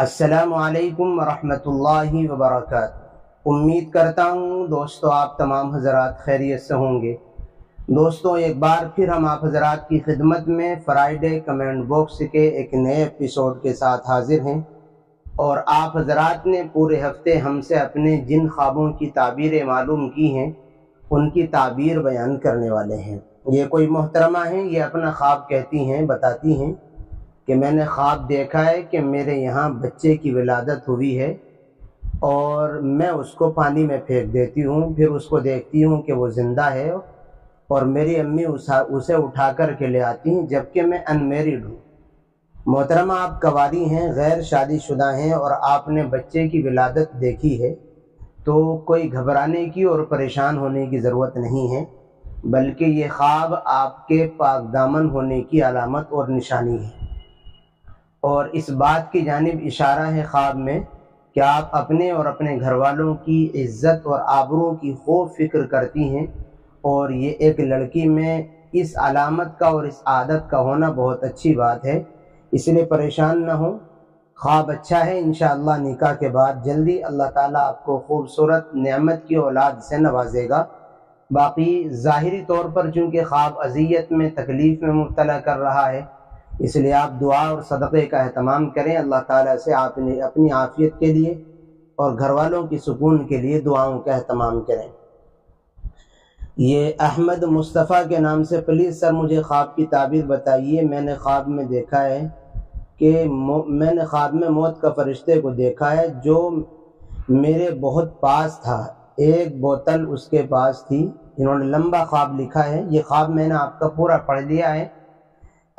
السلام علیکم ورحمۃ اللہ وبرکاتہ۔ امید کرتا ہوں دوستو آپ تمام حضرات خیریت سے ہوں گے۔ دوستو، ایک بار پھر ہم آپ حضرات کی خدمت میں فرائیڈے کمنٹ باکس کے ایک نئے ایپیسوڈ کے ساتھ حاضر ہیں۔ اور آپ حضرات نے پورے ہفتے ہم سے اپنے جن خوابوں کی تعبیریں معلوم کی ہیں، ان کی تعبیر بیان کرنے والے ہیں۔ یہ کوئی محترمہ ہیں، یہ اپنا خواب کہتی ہیں، بتاتی ہیں۔ کہ میں نے خواب دیکھا ہے کہ میرے یہاں بچے کی ولادت ہوئی ہے اور میں اس کو پانی میں پھینک دیتی ہوں، پھر اس کو دیکھتی ہوں کہ وہ زندہ ہے اور میری امی اسے اٹھا کر کے لے آتی ہیں جبکہ میں ان میریڈ ہوں۔ محترمہ، آپ کواری ہیں، غیر شادی شدہ ہیں اور آپ نے بچے کی ولادت دیکھی ہے تو کوئی گھبرانے کی اور پریشان ہونے کی ضرورت نہیں ہے، بلکہ یہ خواب آپ کے پاک دامن ہونے کی علامت اور نشانی ہے۔ اور اس بات کی جانب اشارہ ہے خواب میں کہ آپ اپنے اور اپنے گھر والوں کی عزت اور آبروں کی خوب فکر کرتی ہیں اور یہ ایک لڑکی میں اس علامت کا اور اس عادت کا ہونا بہت اچھی بات ہے۔ اس لیے پریشان نہ ہوں۔ خواب اچھا ہے انشاءاللہ نکاح کے بعد۔ جلدی اللہ تعالیٰ آپ کو خوبصورت نعمت کی اولاد سے نوازے گا۔ باقی ظاہری طور پر چونکہ خواب اذیت میں تکلیف میں مبتلا کر رہا ہے اس لیے آپ دعا اور صدقے کا اہتمام کریں۔ اللہ تعالیٰ سے آپ نے اپنی عافیت کے لیے اور گھر والوں کی سکون کے لیے دعاؤں کا اہتمام کریں۔ یہ احمد مصطفیٰ کے نام سے، پلیز سر مجھے خواب کی تعبیر بتائیے۔ میں نے خواب میں دیکھا ہے کہ میں نے خواب میں موت کا فرشتے کو دیکھا ہے جو میرے بہت پاس تھا۔ ایک بوتل اس کے پاس تھی۔ انہوں نے لمبا خواب لکھا ہے۔ یہ خواب میں نے آپ کا پورا پڑھ لیا ہے۔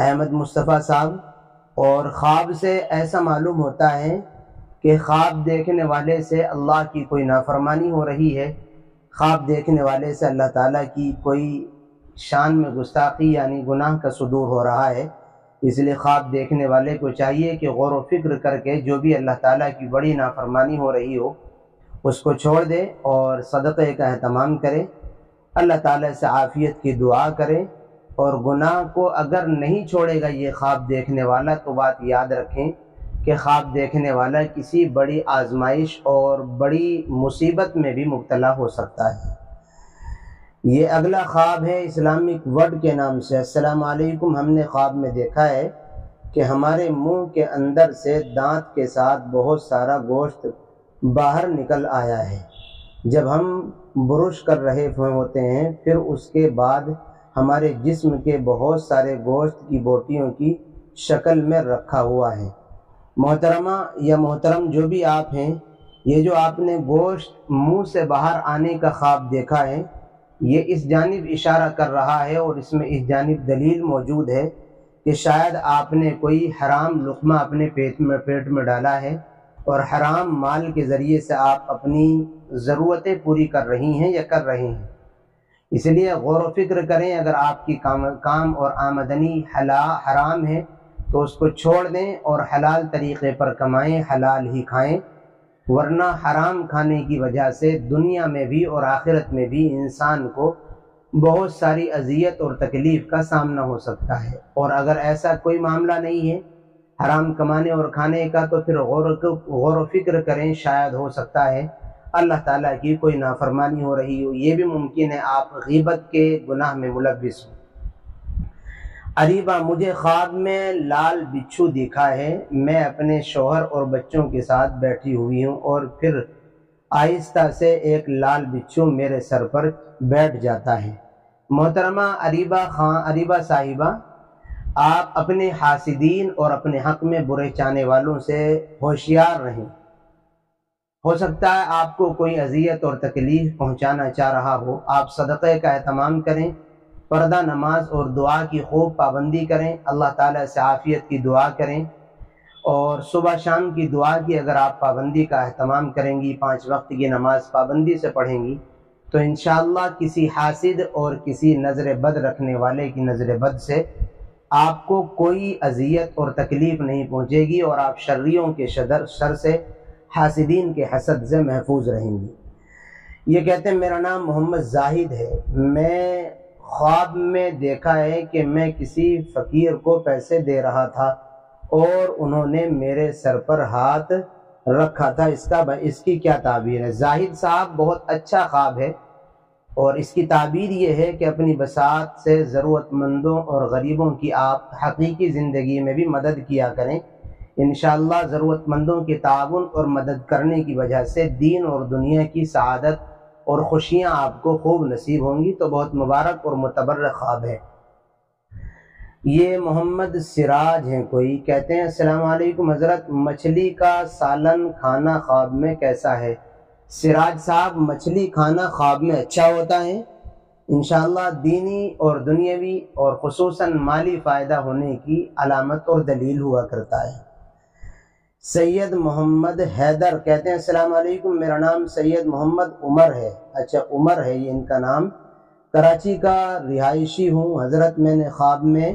احمد مصطفیٰ صاحب، اور خواب سے ایسا معلوم ہوتا ہے کہ خواب دیکھنے والے سے اللہ کی کوئی نافرمانی ہو رہی ہے، خواب دیکھنے والے سے اللہ تعالیٰ کی کوئی شان میں گستاخی یعنی گناہ کا صدور ہو رہا ہے۔ اس لیے خواب دیکھنے والے کو چاہیے کہ غور و فکر کر کے جو بھی اللہ تعالیٰ کی بڑی نافرمانی ہو رہی ہو، اس کو چھوڑ دے اور صدقے کا اہتمام کرے۔ اللہ تعالیٰ سے عافیت کی دعا کرے۔ اور گناہ کو اگر نہیں چھوڑے گا یہ خواب دیکھنے والا، تو بات یاد رکھیں کہ خواب دیکھنے والا کسی بڑی آزمائش اور بڑی مصیبت میں بھی مبتلا ہو سکتا ہے۔ یہ اگلا خواب ہے اسلامک ورڈ کے نام سے۔ السلام علیکم، ہم نے خواب میں دیکھا ہے کہ ہمارے منہ کے اندر سے دانت کے ساتھ بہت سارا گوشت باہر نکل آیا ہے۔ جب ہم برش کر رہے ہوتے ہیں، پھر اس کے بعد ہمارے جسم کے بہت سارے گوشت کی بوٹیوں کی شکل میں رکھا ہوا ہے۔ محترمہ یا محترم جو بھی آپ ہیں، یہ جو آپ نے گوشت منہ سے باہر آنے کا خواب دیکھا ہے، یہ اس جانب اشارہ کر رہا ہے اور اس میں اس جانب دلیل موجود ہے کہ شاید آپ نے کوئی حرام لقمہ اپنے پیٹ میں پیٹ میں ڈالا ہے اور حرام مال کے ذریعے سے آپ اپنی ضرورتیں پوری کر رہی ہیں یا کر رہے ہیں۔ اس لیے غور و فکر کریں، اگر آپ کی کام کام اور آمدنی حلا، حرام ہے، تو اس کو چھوڑ دیں اور حلال طریقے پر کمائیں، حلال ہی کھائیں۔ ورنہ حرام کھانے کی وجہ سے دنیا میں بھی اور آخرت میں بھی انسان کو بہت ساری اذیت اور تکلیف کا سامنا ہو سکتا ہے۔ اور اگر ایسا کوئی معاملہ نہیں ہے، حرام کمانے اور کھانے کا، تو پھر غور غور و فکر کریں، شاید ہو سکتا ہے اللہ تعالیٰ کی کوئی نافرمانی ہو رہی ہو، یہ بھی ممکن ہے آپ غیبت کے گناہ میں ملوث ہوں۔ اریبا مجھے خواب میں لال بچھو دکھا ہے۔ میں اپنے شوہر اور بچوں کے ساتھ بیٹھی ہوئی ہوں اور پھر آہستہ سے ایک لال بچھو میرے سر پر بیٹھ جاتا ہے۔ محترمہ اریبا خان اریبا صاحبہ، آپ اپنے حاسدین اور اپنے حق میں برے چانے والوں سے ہوشیار رہیں۔ ہو سکتا ہے آپ کو کوئی اذیت اور تکلیف پہنچانا چاہ رہا ہو۔ آپ صدقے کا اہتمام کریں، پردہ نماز اور دعا کی خوب پابندی کریں۔ اللہ تعالیٰ سے عافیت کی دعا کریں۔ اور صبح شام کی دعا کی اگر آپ پابندی کا اہتمام کریں گی، پانچ وقت کی نماز پابندی سے پڑھیں گی، تو انشاءاللہ کسی حاسد اور کسی نظر بد رکھنے والے کی نظر بد سے آپ کو کوئی اذیت اور تکلیف نہیں پہنچے گی اور آپ شریوں کے شدر شر سے حاسدین کے حسد سے محفوظ رہیں گی۔ یہ کہتے ہیں، میرا نام محمد زاہد ہے۔ میں خواب میں دیکھا ہے کہ میں کسی فقیر کو پیسے دے رہا تھا اور انہوں نے میرے سر پر ہاتھ رکھا تھا۔ اس کا اس کی کیا تعبیر ہے؟ زاہد صاحب بہت اچھا خواب ہے اور اس کی تعبیر یہ ہے کہ اپنی بسات سے ضرورت مندوں اور غریبوں کی آپ حقیقی زندگی میں بھی مدد کیا کریں۔ انشاءاللہ ضرورت مندوں کے تعاون اور مدد کرنے کی وجہ سے دین اور دنیا کی سعادت اور خوشیاں آپ کو خوب نصیب ہوں گی تو بہت مبارک اور متبر خواب ہے۔ یہ محمد سراج ہیں کوئی، کہتے ہیں، السلام علیکم حضرت، مچھلی کا سالن کھانا خواب میں کیسا ہے؟ سراج صاحب، مچھلی کھانا خواب میں اچھا ہوتا ہے؟ انشاءاللہ دینی اور دنیاوی اور خصوصاً مالی فائدہ ہونے کی علامت اور دلیل ہوا کرتا ہے۔ سید محمد حیدر کہتے ہیں، السلام علیکم، میرا نام سید محمد عمر ہے. اچھا عمر ہے، یہ ان کا نام۔ کراچی کا رہائشی ہوں۔ حضرت میں نے خواب میں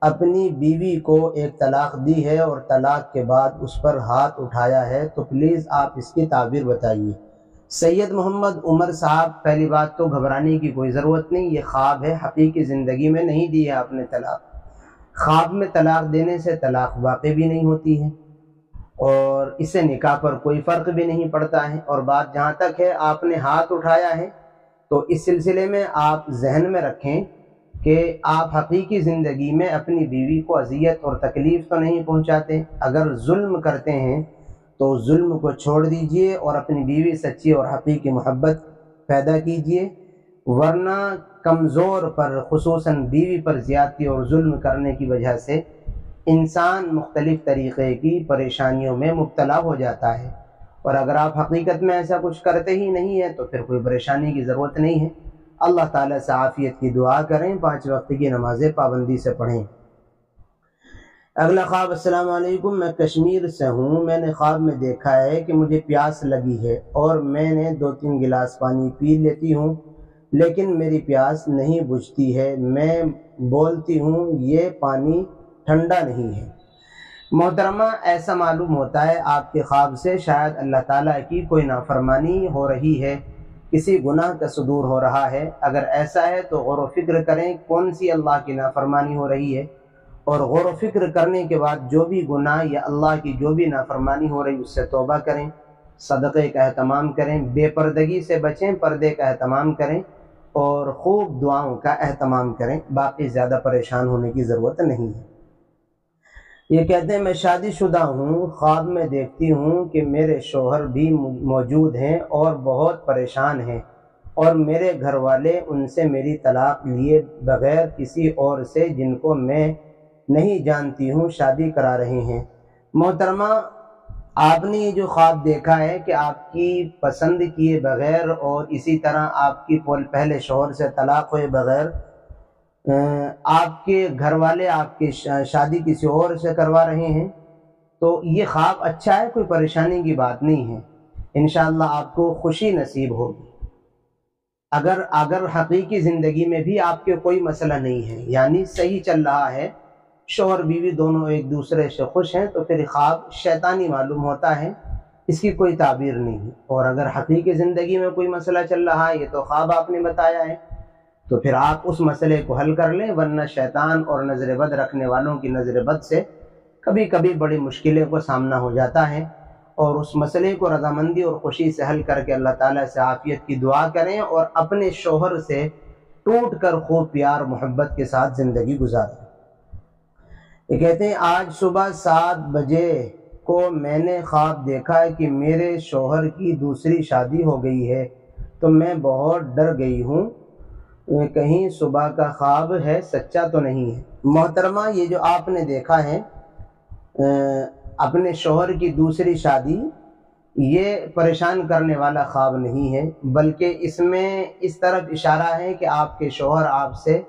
اپنی بیوی کو ایک طلاق دی ہے اور طلاق کے بعد اس پر ہاتھ اٹھایا ہے۔ تو پلیز آپ اس کی تعبیر بتائیے۔ سید محمد عمر صاحب، پہلی بات تو گھبرانے کی کوئی ضرورت نہیں، یہ خواب ہے، حقیقی زندگی میں نہیں دی ہے آپ نے طلاق۔ خواب میں طلاق دینے سے طلاق واقع بھی نہیں ہوتی ہے۔ اور اس سے نکاح پر کوئی فرق بھی نہیں پڑتا ہے۔ اور بات جہاں تک ہے، آپ نے ہاتھ اٹھایا ہے، تو اس سلسلے میں آپ ذہن میں رکھیں کہ آپ حقیقی زندگی میں اپنی بیوی کو اذیت اور تکلیف تو نہیں پہنچاتے۔ اگر ظلم کرتے ہیں، تو ظلم کو چھوڑ دیجیے اور اپنی بیوی سچی اور حقیقی محبت پیدا کیجیے۔ ورنہ کمزور پر، خصوصاً بیوی پر زیادتی اور ظلم کرنے کی وجہ سے انسان مختلف طریقے کی پریشانیوں میں مبتلا ہو جاتا ہے۔ اور اگر آپ حقیقت میں ایسا کچھ کرتے ہی نہیں ہیں تو پھر کوئی پریشانی کی ضرورت نہیں ہے۔ اللہ تعالیٰ سے عافیت کی دعا کریں، پانچ وقت کی نمازیں پابندی سے پڑھیں۔ اگلا خواب، السلام علیکم، میں کشمیر سے ہوں۔ میں نے خواب میں دیکھا ہے کہ مجھے پیاس لگی ہے اور میں نے دو تین گلاس پانی پی لیتی ہوں، لیکن میری پیاس نہیں بجھتی ہے۔ میں بولتی ہوں، یہ پانی ٹھنڈا نہیں ہے۔ محترمہ، ایسا معلوم ہوتا ہے، آپ کے خواب سے شاید اللہ تعالیٰ کی کوئی نافرمانی ہو رہی ہے، کسی گناہ کا صدور ہو رہا ہے۔ اگر ایسا ہے تو غور و فکر کریں کون سی اللہ کی نافرمانی ہو رہی ہے۔ اور غور و فکر کرنے کے بعد جو بھی گناہ یا اللہ کی جو بھی نافرمانی ہو رہی اس سے توبہ کریں، صدقے کا اہتمام کریں، بے پردگی سے بچیں، پردے کا اہتمام کریں، اور خوب دعاؤں کا اہتمام کریں۔ باقی زیادہ پریشان ہونے کی ضرورت نہیں ہے۔ یہ کہتے ہیں، میں شادی شدہ ہوں، خواب میں دیکھتی ہوں کہ میرے شوہر بھی موجود ہیں اور بہت پریشان ہیں اور میرے گھر والے ان سے میری طلاق لیے بغیر کسی اور سے جن کو میں نہیں جانتی ہوں، شادی کرا رہے ہیں۔ محترمہ، آپ نے یہ جو خواب دیکھا ہے کہ آپ کی پسند کیے بغیر اور اسی طرح آپ کی پہلے شوہر سے طلاق ہوئے بغیر آپ کے گھر والے آپ کی شادی کسی اور سے کروا رہے ہیں، تو یہ خواب اچھا ہے، کوئی پریشانی کی بات نہیں ہے۔ انشاءاللہ آپ کو خوشی نصیب ہوگی۔ اگر اگر حقیقی زندگی میں بھی آپ کے کوئی مسئلہ نہیں ہے یعنی صحیح چل رہا ہے، شوہر، بیوی دونوں ایک دوسرے سے خوش ہیں، تو پھر خواب شیطانی معلوم ہوتا ہے، اس کی کوئی تعبیر نہیں۔ اور اگر حقیقی زندگی میں کوئی مسئلہ چل رہا ہے، یہ تو خواب آپ نے بتایا ہے۔ تو پھر آپ اس مسئلے کو حل کر لیں، ورنہ شیطان اور نظر بد رکھنے والوں کی نظر بد سے کبھی کبھی بڑی مشکلیں کو سامنا ہو جاتا ہے۔ اور اس مسئلے کو رضامندی اور خوشی سے حل کر کے اللہ تعالیٰ سے عافیت کی دعا کریں اور اپنے شوہر سے ٹوٹ کر خوب پیار، محبت کے ساتھ زندگی گزاریں۔ یہ کہتے ہیں، آج صبح سات بجے کو میں نے خواب دیکھا ہے کہ میرے شوہر کی دوسری شادی ہو گئی ہے، تو میں بہت ڈر گئی ہوں۔ کہیں صبح کا خواب ہے، سچا تو نہیں ہے۔ محترمہ، یہ جو آپ نے دیکھا ہے اپنے شوہر کی دوسری شادی، یہ پریشان کرنے والا خواب نہیں ہے، بلکہ اس میں اس طرف اشارہ ہے کہ آپ کے شوہر آپ سے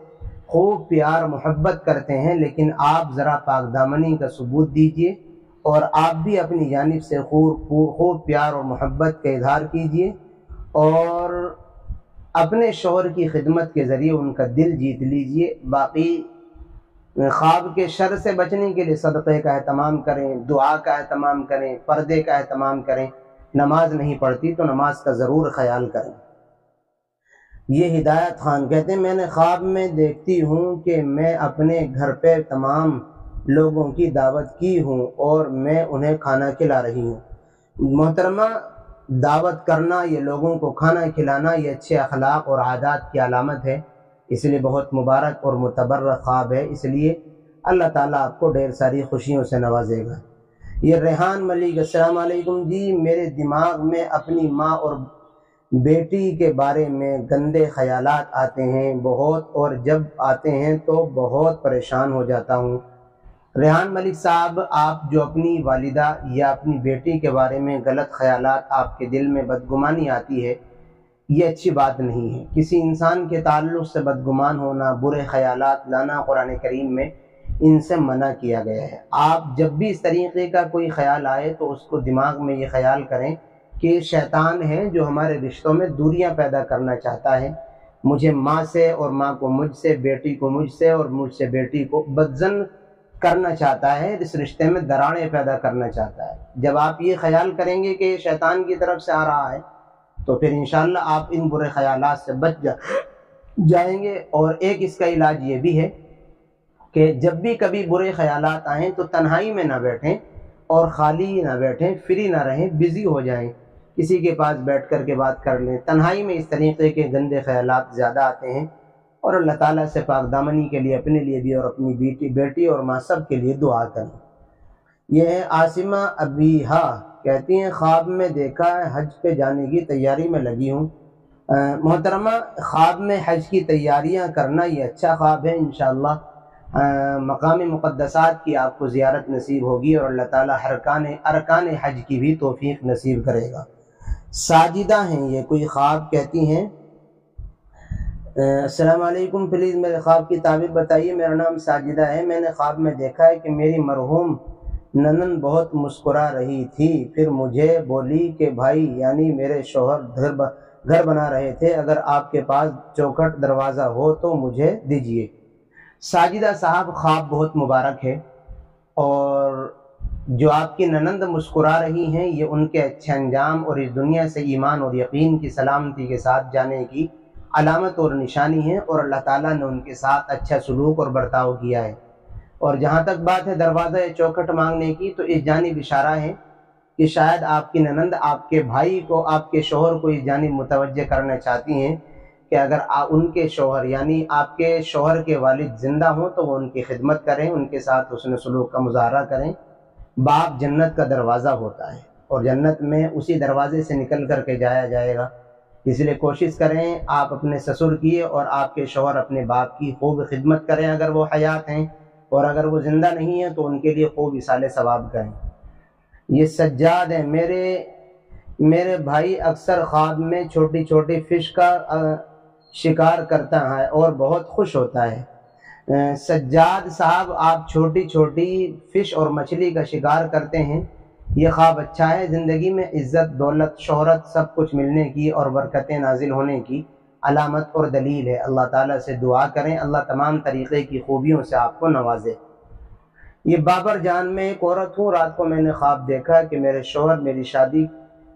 خوب پیار، محبت کرتے ہیں، لیکن آپ ذرا پاک دامنی کا ثبوت دیجیے اور آپ بھی اپنی جانب سے خوب خوب پیار اور محبت کا اظہار کیجیے اور اپنے شوہر کی خدمت کے ذریعے ان کا دل جیت لیجیے۔ باقی، خواب کے شر سے بچنے کے لیے صدقے کا اہتمام کریں، دعا کا اہتمام کریں، پردے کا اہتمام کریں۔ نماز نہیں پڑھتی تو نماز کا ضرور خیال کریں۔ یہ ہدایت خان کہتے ہیں، میں نے خواب میں دیکھتی ہوں کہ میں اپنے گھر پہ تمام لوگوں کی دعوت کی ہوں اور میں انہیں کھانا کھلا رہی ہوں۔ محترمہ دعوت کرنا، یہ لوگوں کو کھانا کھلانا، یہ اچھے اخلاق اور عادات کی علامت ہے۔ اس لیے بہت مبارک اور متبر خواب ہے۔ اس لیے اللہ تعالیٰ آپ کو ڈھیر ساری خوشیوں سے نوازے گا۔ یہ ریحان ملک السلام علیکم۔ جی میرے دماغ میں اپنی ماں اور بیٹی کے بارے میں گندے خیالات آتے ہیں، بہت۔ اور جب آتے ہیں تو بہت پریشان ہو جاتا ہوں۔ ریحان ملک صاحب، آپ جو اپنی والدہ یا اپنی بیٹی کے بارے میں غلط خیالات آپ کے دل میں بدگمانی آتی ہے، یہ اچھی بات نہیں ہے۔ کسی انسان کے تعلق سے بدگمان ہونا، برے خیالات لانا قرآن کریم میں ان سے منع کیا گیا ہے۔ آپ جب بھی اس طریقے کا کوئی خیال آئے تو اس کو دماغ میں یہ خیال کریں کہ شیطان ہے جو ہمارے رشتوں میں دوریاں پیدا کرنا چاہتا ہے۔ مجھے ماں سے اور ماں کو مجھ سے، بیٹی کو مجھ سے اور مجھ سے بیٹی کو بدزن کرنا چاہتا ہے، اس رشتے میں دراڑیں پیدا کرنا چاہتا ہے۔ جب آپ یہ خیال کریں گے کہ شیطان کی طرف سے آ رہا ہے، تو پھر انشاءاللہ آپ ان برے خیالات سے بچ جا، جائیں گے۔ اور ایک اس کا علاج یہ بھی ہے کہ جب بھی کبھی برے خیالات آئیں تو تنہائی میں نہ بیٹھیں اور خالی نہ بیٹھیں، فری نہ رہیں، بزی ہو جائیں۔ کسی کے پاس بیٹھ کر کے بات کر لیں۔ تنہائی میں اس طریقے کے گندے خیالات زیادہ آتے ہیں۔ اور اللہ تعالیٰ سے پاک دامنی کے لیے، اپنے لیے بھی اور اپنی بیٹی بیٹی اور ماں سب کے لیے دعا کریں۔ یہ ہے عاصمہ ابیہا۔ کہتی ہیں، خواب میں دیکھا ہے، حج پہ جانے کی تیاری میں لگی ہوں۔ محترمہ، خواب میں حج کی تیاریاں کرنا یہ اچھا خواب ہے، انشاءاللہ۔ مقامی مقدسات کی آپ کو زیارت نصیب ہوگی اور اللہ تعالیٰ حرکان ارکان حج کی بھی توفیق نصیب کرے گا۔ ساجدہ ہیں یہ کوئی خواب، کہتی ہیں۔ السلام علیکم، پلیز میرے خواب کی تعبیر بتائیے، میرا نام ساجدہ ہے۔ میں نے خواب میں دیکھا ہے کہ میری مرحوم ننن بہت مسکرا رہی تھی۔ پھر مجھے بولی کہ بھائی یعنی میرے شوہر گھر گھر بنا رہے تھے۔ اگر آپ کے پاس چوکھٹ دروازہ ہو تو مجھے دیجیے ساجدہ صاحب، خواب بہت مبارک ہے۔ اور جو آپ کی ننند مسکرا رہی ہیں، یہ ان کے اچھے انجام اور اس دنیا سے ایمان اور یقین کی سلامتی کے ساتھ جانے کی علامت اور نشانی ہے اور اللہ تعالیٰ نے ان کے ساتھ اچھا سلوک اور برتاؤ کیا ہے۔ اور جہاں تک بات ہے دروازہ چوکھٹ مانگنے کی، تو اس جانب اشارہ ہے کہ شاید آپ کی ننند آپ کے بھائی کو، آپ کے شوہر کو اس جانب متوجہ کرنا چاہتی ہیں کہ اگر ان کے شوہر یعنی آپ کے شوہر کے والد زندہ ہوں تو وہ ان کی خدمت کریں، ان کے ساتھ اس نے سلوک کا مظاہرہ کریں۔ باپ جنت کا دروازہ ہوتا ہے اور جنت میں اسی دروازے سے نکل کر کے جایا جائے گا۔ اس لیے کوشش کریں آپ اپنے سسر کی اور آپ کے شوہر اپنے باپ کی خوب خدمت کریں اگر وہ حیات ہیں اور اگر وہ زندہ نہیں ہیں تو ان کے لیے خوب اصال ثواب کریں۔ یہ سجاد ہیں۔ میرے میرے بھائی اکثر خواب میں چھوٹی چھوٹی فش کا شکار کرتا ہے اور بہت خوش ہوتا ہے۔ سجاد صاحب، آپ چھوٹی چھوٹی فش اور مچھلی کا شکار کرتے ہیں۔ یہ خواب اچھا ہے، زندگی میں عزت، دولت، شہرت، سب کچھ ملنے کی اور برکتیں نازل ہونے کی علامت اور دلیل ہے۔ اللہ تعالیٰ سے دعا کریں، اللہ تمام طریقے کی خوبیوں سے آپ کو نوازے۔ یہ بابر جان میں ایک عورت ہوں، رات کو میں نے خواب دیکھا کہ میرے شوہر میری شادی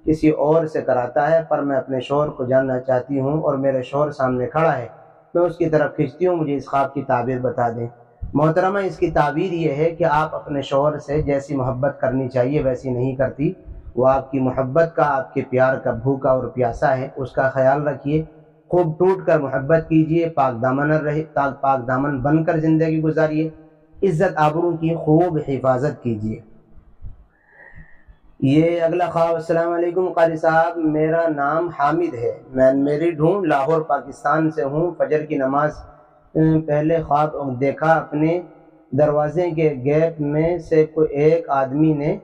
کسی اور سے کراتا ہے، پر میں اپنے شوہر کو جاننا چاہتی ہوں اور میرے شوہر سامنے کھڑا ہے۔ میں اس کی طرف کھنچتی ہوں، مجھے اس خواب کی تعبیر بتا دیں۔ محترمہ، اس کی تعبیر یہ ہے کہ آپ اپنے شوہر سے جیسی محبت کرنی چاہیے، ویسی نہیں کرتی۔ وہ آپ کی محبت کا، آپ کے پیار کا بھوکا اور پیاسا ہے، اس کا خیال رکھیے۔ خوب ٹوٹ کر محبت کیجیے، پاک دامن رہے پاک دامن بن کر زندگی گزاریے۔ عزت آبروں کی خوب حفاظت کیجیے۔ یہ اگلا خواب، السلام علیکم قاری صاحب۔ میرا نام حامد ہے۔ میں میریڈ ہوں، لاہور، پاکستان سے ہوں۔ فجر کی نماز پہلے خواب دیکھا اپنے دروازے کے گیپ میں سے کوئی ایک آدمی نے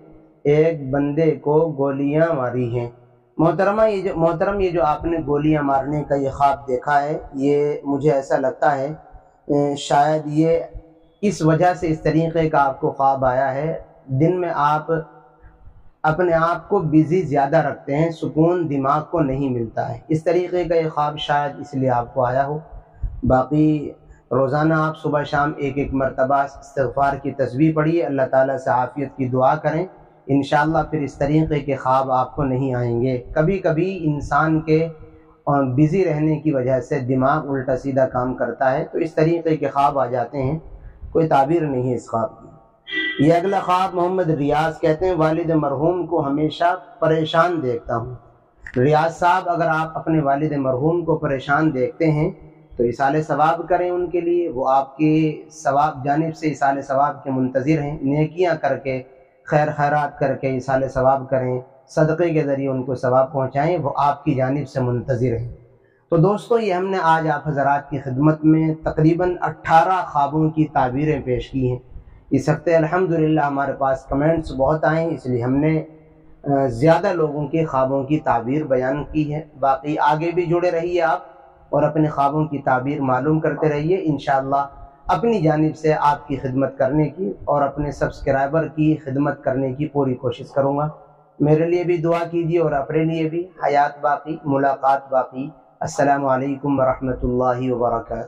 ایک بندے کو گولیاں ماری ہیں۔ محترمہ، یہ جو، محترم، یہ جو آپ نے گولیاں مارنے کا یہ خواب دیکھا ہے، یہ مجھے ایسا لگتا ہے شاید یہ اس وجہ سے، اس طریقے کا آپ کو خواب آیا ہے۔ دن میں آپ اپنے آپ کو بزی زیادہ رکھتے ہیں، سکون دماغ کو نہیں ملتا ہے۔ اس طریقے کا یہ خواب شاید اس لیے آپ کو آیا ہو۔ باقی روزانہ آپ صبح شام ایک ایک مرتبہ استغفار کی تصویر پڑھیے، اللہ تعالیٰ سے عافیت کی دعا کریں۔ انشاءاللہ پھر اس طریقے کے خواب آپ کو نہیں آئیں گے۔ کبھی کبھی انسان کے بزی رہنے کی وجہ سے دماغ الٹا سیدھا کام کرتا ہے، تو اس طریقے کے خواب آ جاتے ہیں۔ کوئی تعبیر نہیں ہے اس خواب کی۔ یہ اگلا خواب محمد ریاض کہتے ہیں، والد مرحوم کو ہمیشہ پریشان دیکھتا ہوں۔ ریاض صاحب، اگر آپ اپنے والد مرحوم کو پریشان دیکھتے ہیں تو اصال ثواب کریں ان کے لیے، وہ آپ کی ثواب، جانب سے اصال ثواب کے منتظر ہیں، نیکیاں کر کے، خیر خیرات کر کے اصال ثواب کریں، صدقے کے ذریعے ان کو ثواب پہنچائیں، وہ آپ کی جانب سے منتظر ہیں۔ تو دوستو، یہ ہم نے آج آپ حضرات کی خدمت میں تقریباً اٹھارہ خوابوں کی تعبیریں پیش کی ہیں۔ اس ہفتے الحمدللہ ہمارے پاس کمنٹس بہت آئیں اس لیے ہم نے زیادہ لوگوں کے خوابوں کی تعبیر بیان کی ہے۔ باقی آگے بھی جڑے رہیے آپ۔ اور اپنے خوابوں کی تعبیر معلوم کرتے رہیے۔ انشاءاللہ اپنی جانب سے آپ کی خدمت کرنے کی اور اپنے سبسکرائبر کی خدمت کرنے کی پوری کوشش کروں گا۔ میرے لیے بھی دعا کیجیے اور اپنے لیے بھی۔ حیات باقی، ملاقات باقی۔ السلام علیکم ورحمۃ اللہ وبرکاتہ۔